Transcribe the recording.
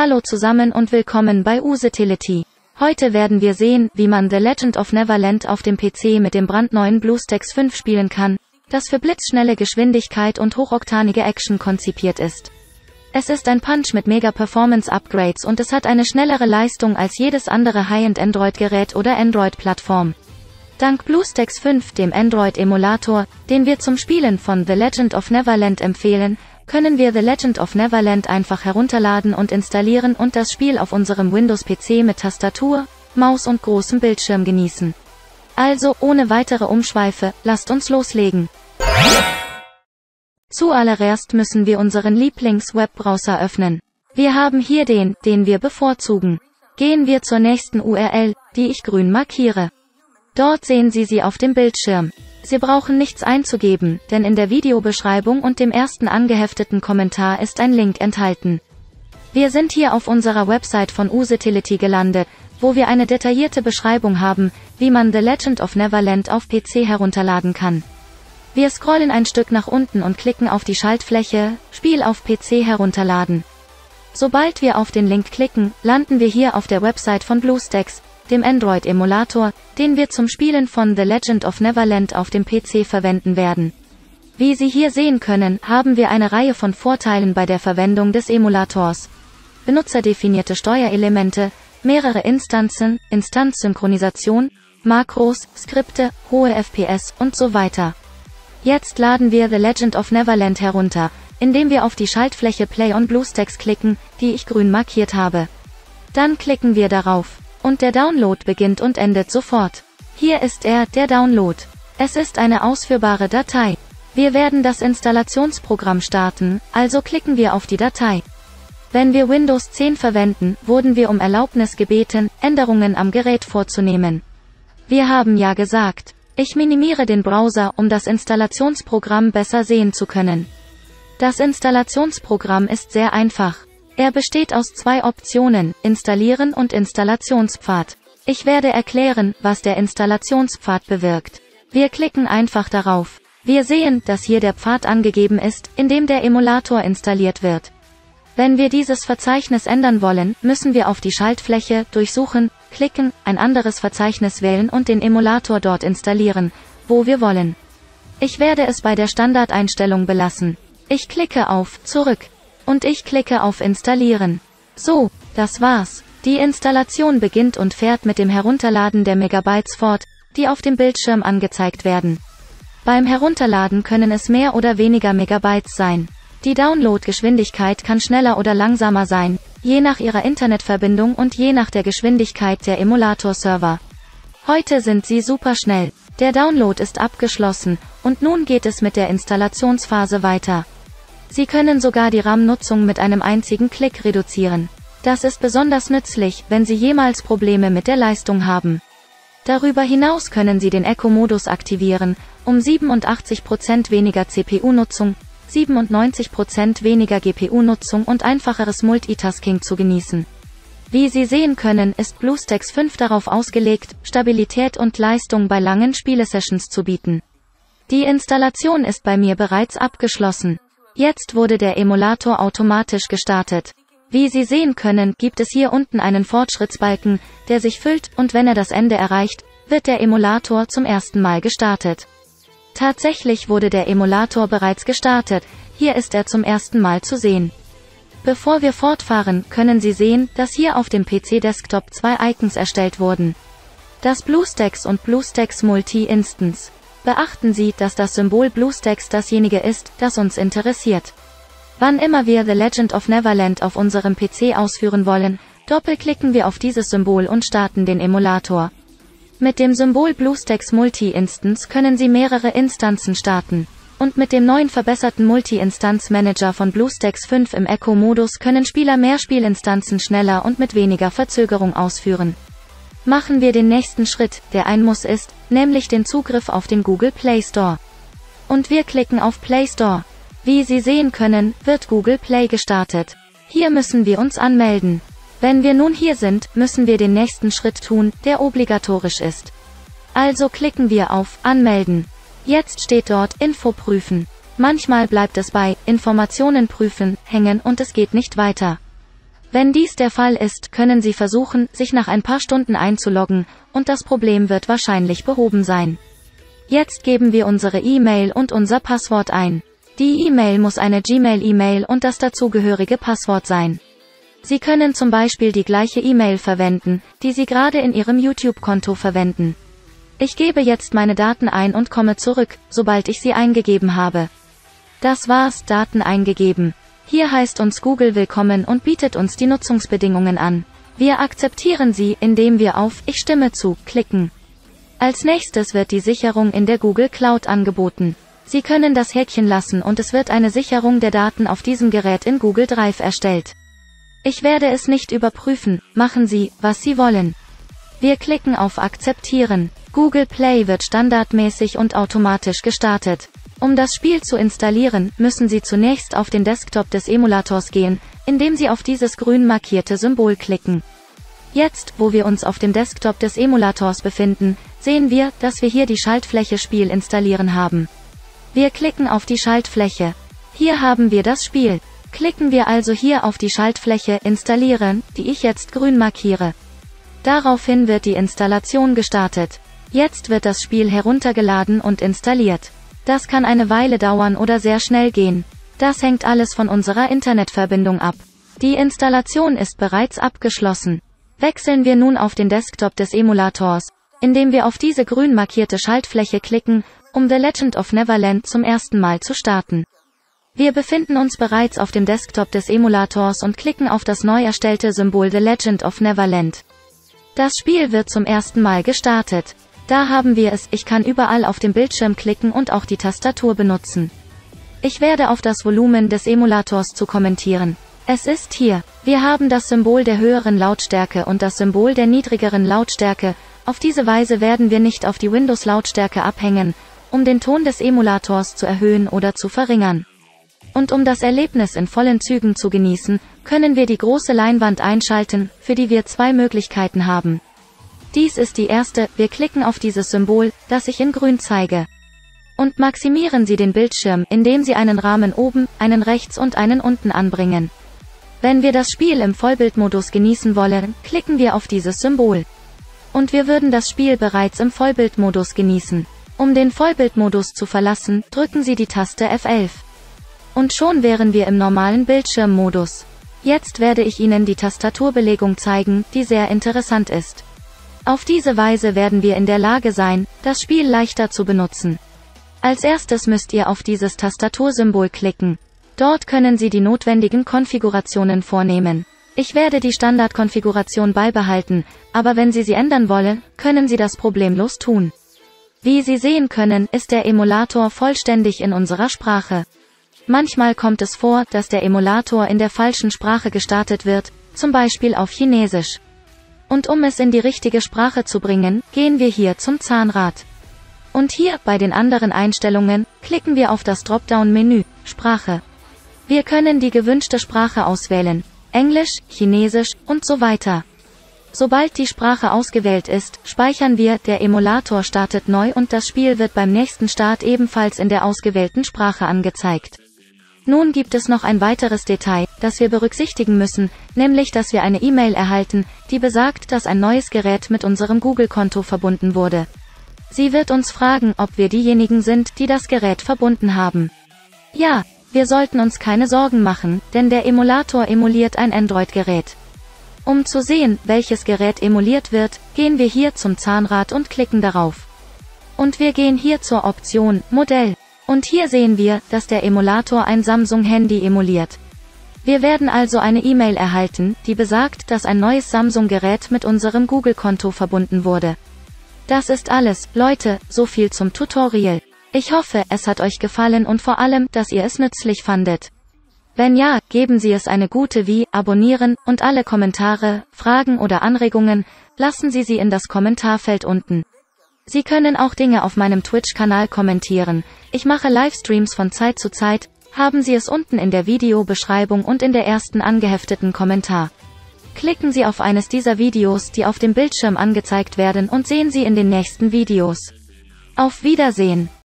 Hallo zusammen und willkommen bei Usitility. Heute werden wir sehen, wie man The Legend of Neverland auf dem PC mit dem brandneuen BlueStacks 5 spielen kann, das für blitzschnelle Geschwindigkeit und hochoktanige Action konzipiert ist. Es ist ein Punch mit Mega Performance Upgrades und es hat eine schnellere Leistung als jedes andere High-End Android-Gerät oder Android-Plattform. Dank BlueStacks 5, dem Android-Emulator, den wir zum Spielen von The Legend of Neverland empfehlen, können wir The Legend of Neverland einfach herunterladen und installieren und das Spiel auf unserem Windows-PC mit Tastatur, Maus und großem Bildschirm genießen. Also, ohne weitere Umschweife, lasst uns loslegen. Zuallererst müssen wir unseren Lieblings-Webbrowser öffnen. Wir haben hier den, den wir bevorzugen. Gehen wir zur nächsten URL, die ich grün markiere. Dort sehen Sie sie auf dem Bildschirm. Sie brauchen nichts einzugeben, denn in der Videobeschreibung und dem ersten angehefteten Kommentar ist ein Link enthalten. Wir sind hier auf unserer Website von Usitility gelandet, wo wir eine detaillierte Beschreibung haben, wie man The Legend of Neverland auf PC herunterladen kann. Wir scrollen ein Stück nach unten und klicken auf die Schaltfläche Spiel auf PC herunterladen. Sobald wir auf den Link klicken, landen wir hier auf der Website von BlueStacks, dem Android-Emulator, den wir zum Spielen von The Legend of Neverland auf dem PC verwenden werden. Wie Sie hier sehen können, haben wir eine Reihe von Vorteilen bei der Verwendung des Emulators. Benutzerdefinierte Steuerelemente, mehrere Instanzen, Instanzsynchronisation, Makros, Skripte, hohe FPS und so weiter. Jetzt laden wir The Legend of Neverland herunter, indem wir auf die Schaltfläche Play on BlueStacks klicken, die ich grün markiert habe. Dann klicken wir darauf. Und der Download beginnt und endet sofort. Hier ist er, der Download. Es ist eine ausführbare Datei. Wir werden das Installationsprogramm starten, also klicken wir auf die Datei. Wenn wir Windows 10 verwenden, wurden wir um Erlaubnis gebeten, Änderungen am Gerät vorzunehmen. Wir haben ja gesagt, ich minimiere den Browser, um das Installationsprogramm besser sehen zu können. Das Installationsprogramm ist sehr einfach. Er besteht aus zwei Optionen, Installieren und Installationspfad. Ich werde erklären, was der Installationspfad bewirkt. Wir klicken einfach darauf. Wir sehen, dass hier der Pfad angegeben ist, in dem der Emulator installiert wird. Wenn wir dieses Verzeichnis ändern wollen, müssen wir auf die Schaltfläche, Durchsuchen, klicken, ein anderes Verzeichnis wählen und den Emulator dort installieren, wo wir wollen. Ich werde es bei der Standardeinstellung belassen. Ich klicke auf Zurück und ich klicke auf Installieren. So, das war's. Die Installation beginnt und fährt mit dem Herunterladen der Megabytes fort, die auf dem Bildschirm angezeigt werden. Beim Herunterladen können es mehr oder weniger Megabytes sein. Die Downloadgeschwindigkeit kann schneller oder langsamer sein, je nach ihrer Internetverbindung und je nach der Geschwindigkeit der Emulator-Server. Heute sind sie super schnell. Der Download ist abgeschlossen, und nun geht es mit der Installationsphase weiter. Sie können sogar die RAM-Nutzung mit einem einzigen Klick reduzieren. Das ist besonders nützlich, wenn Sie jemals Probleme mit der Leistung haben. Darüber hinaus können Sie den Eco-Modus aktivieren, um 87% weniger CPU-Nutzung, 97% weniger GPU-Nutzung und einfacheres Multitasking zu genießen. Wie Sie sehen können, ist BlueStacks 5 darauf ausgelegt, Stabilität und Leistung bei langen Spielesessions zu bieten. Die Installation ist bei mir bereits abgeschlossen. Jetzt wurde der Emulator automatisch gestartet. Wie Sie sehen können, gibt es hier unten einen Fortschrittsbalken, der sich füllt, und wenn er das Ende erreicht, wird der Emulator zum ersten Mal gestartet. Tatsächlich wurde der Emulator bereits gestartet, hier ist er zum ersten Mal zu sehen. Bevor wir fortfahren, können Sie sehen, dass hier auf dem PC-Desktop zwei Icons erstellt wurden. Das BlueStacks und BlueStacks Multi-Instance. Beachten Sie, dass das Symbol BlueStacks dasjenige ist, das uns interessiert. Wann immer wir The Legend of Neverland auf unserem PC ausführen wollen, doppelklicken wir auf dieses Symbol und starten den Emulator. Mit dem Symbol BlueStacks Multi-Instance können Sie mehrere Instanzen starten. Und mit dem neuen verbesserten Multi-Instanz-Manager von BlueStacks 5 im Echo-Modus können Spieler mehr Spielinstanzen schneller und mit weniger Verzögerung ausführen. Machen wir den nächsten Schritt, der ein Muss ist, nämlich den Zugriff auf den Google Play Store. Und wir klicken auf Play Store. Wie Sie sehen können, wird Google Play gestartet. Hier müssen wir uns anmelden. Wenn wir nun hier sind, müssen wir den nächsten Schritt tun, der obligatorisch ist. Also klicken wir auf Anmelden. Jetzt steht dort Info prüfen. Manchmal bleibt es bei Informationen prüfen hängen und es geht nicht weiter. Wenn dies der Fall ist, können Sie versuchen, sich nach ein paar Stunden einzuloggen, und das Problem wird wahrscheinlich behoben sein. Jetzt geben wir unsere E-Mail und unser Passwort ein. Die E-Mail muss eine Gmail-E-Mail und das dazugehörige Passwort sein. Sie können zum Beispiel die gleiche E-Mail verwenden, die Sie gerade in Ihrem YouTube-Konto verwenden. Ich gebe jetzt meine Daten ein und komme zurück, sobald ich sie eingegeben habe. Das war's, Daten eingegeben. Hier heißt uns Google willkommen und bietet uns die Nutzungsbedingungen an. Wir akzeptieren sie, indem wir auf Ich stimme zu klicken. Als nächstes wird die Sicherung in der Google Cloud angeboten. Sie können das Häkchen lassen und es wird eine Sicherung der Daten auf diesem Gerät in Google Drive erstellt. Ich werde es nicht überprüfen, machen Sie, was Sie wollen. Wir klicken auf Akzeptieren. Google Play wird standardmäßig und automatisch gestartet. Um das Spiel zu installieren, müssen Sie zunächst auf den Desktop des Emulators gehen, indem Sie auf dieses grün markierte Symbol klicken. Jetzt, wo wir uns auf dem Desktop des Emulators befinden, sehen wir, dass wir hier die Schaltfläche Spiel installieren haben. Wir klicken auf die Schaltfläche. Hier haben wir das Spiel. Klicken wir also hier auf die Schaltfläche Installieren, die ich jetzt grün markiere. Daraufhin wird die Installation gestartet. Jetzt wird das Spiel heruntergeladen und installiert. Das kann eine Weile dauern oder sehr schnell gehen. Das hängt alles von unserer Internetverbindung ab. Die Installation ist bereits abgeschlossen. Wechseln wir nun auf den Desktop des Emulators, indem wir auf diese grün markierte Schaltfläche klicken, um The Legend of Neverland zum ersten Mal zu starten. Wir befinden uns bereits auf dem Desktop des Emulators und klicken auf das neu erstellte Symbol The Legend of Neverland. Das Spiel wird zum ersten Mal gestartet. Da haben wir es, ich kann überall auf dem Bildschirm klicken und auch die Tastatur benutzen. Ich werde auf das Volumen des Emulators zu kommentieren. Es ist hier. Wir haben das Symbol der höheren Lautstärke und das Symbol der niedrigeren Lautstärke. Auf diese Weise werden wir nicht auf die Windows-Lautstärke abhängen, um den Ton des Emulators zu erhöhen oder zu verringern. Und um das Erlebnis in vollen Zügen zu genießen, können wir die große Leinwand einschalten, für die wir zwei Möglichkeiten haben. Dies ist die erste, wir klicken auf dieses Symbol, das ich in grün zeige. Und maximieren Sie den Bildschirm, indem Sie einen Rahmen oben, einen rechts und einen unten anbringen. Wenn wir das Spiel im Vollbildmodus genießen wollen, klicken wir auf dieses Symbol. Und wir würden das Spiel bereits im Vollbildmodus genießen. Um den Vollbildmodus zu verlassen, drücken Sie die Taste F11. Und schon wären wir im normalen Bildschirmmodus. Jetzt werde ich Ihnen die Tastaturbelegung zeigen, die sehr interessant ist. Auf diese Weise werden wir in der Lage sein, das Spiel leichter zu benutzen. Als erstes müsst ihr auf dieses Tastatursymbol klicken. Dort können Sie die notwendigen Konfigurationen vornehmen. Ich werde die Standardkonfiguration beibehalten, aber wenn Sie sie ändern wollen, können Sie das problemlos tun. Wie Sie sehen können, ist der Emulator vollständig in unserer Sprache. Manchmal kommt es vor, dass der Emulator in der falschen Sprache gestartet wird, zum Beispiel auf Chinesisch. Und um es in die richtige Sprache zu bringen, gehen wir hier zum Zahnrad. Und hier, bei den anderen Einstellungen, klicken wir auf das Dropdown-Menü, Sprache. Wir können die gewünschte Sprache auswählen, Englisch, Chinesisch und so weiter. Sobald die Sprache ausgewählt ist, speichern wir, der Emulator startet neu und das Spiel wird beim nächsten Start ebenfalls in der ausgewählten Sprache angezeigt. Nun gibt es noch ein weiteres Detail, das wir berücksichtigen müssen, nämlich dass wir eine E-Mail erhalten, die besagt, dass ein neues Gerät mit unserem Google-Konto verbunden wurde. Sie wird uns fragen, ob wir diejenigen sind, die das Gerät verbunden haben. Ja, wir sollten uns keine Sorgen machen, denn der Emulator emuliert ein Android-Gerät. Um zu sehen, welches Gerät emuliert wird, gehen wir hier zum Zahnrad und klicken darauf. Und wir gehen hier zur Option Modell. Und hier sehen wir, dass der Emulator ein Samsung-Handy emuliert. Wir werden also eine E-Mail erhalten, die besagt, dass ein neues Samsung-Gerät mit unserem Google-Konto verbunden wurde. Das ist alles, Leute, so viel zum Tutorial. Ich hoffe, es hat euch gefallen und vor allem, dass ihr es nützlich fandet. Wenn ja, geben Sie es eine gute wie, abonnieren, und alle Kommentare, Fragen oder Anregungen, lassen Sie sie in das Kommentarfeld unten. Sie können auch Dinge auf meinem Twitch-Kanal kommentieren. Ich mache Livestreams von Zeit zu Zeit, haben Sie es unten in der Videobeschreibung und in der ersten angehefteten Kommentar. Klicken Sie auf eines dieser Videos, die auf dem Bildschirm angezeigt werden und sehen Sie in den nächsten Videos. Auf Wiedersehen.